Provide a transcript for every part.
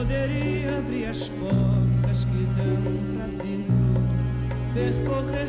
poderia abrir as portas que dão pra dentro, percorrer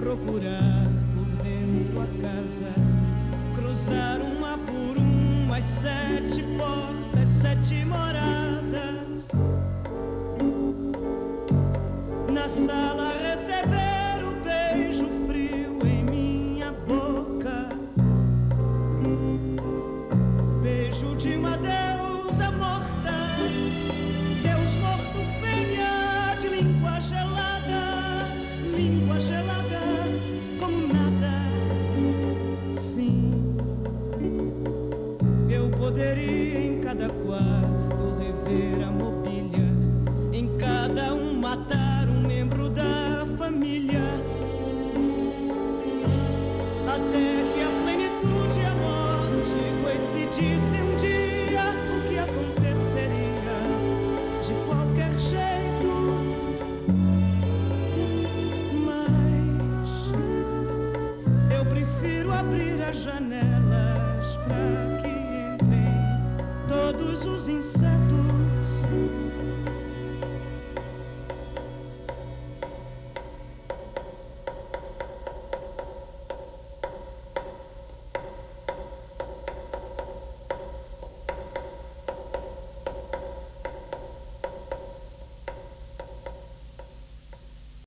procurar por dentro a casa, cruzar uma por uma as sete portas, sete moradas. cada quarto rever a mobília, em cada um matar um membro da família. Até que a plenitude e a morte coincidissem um dia, o que aconteceria de qualquer jeito? Mas eu prefiro abrir a janela.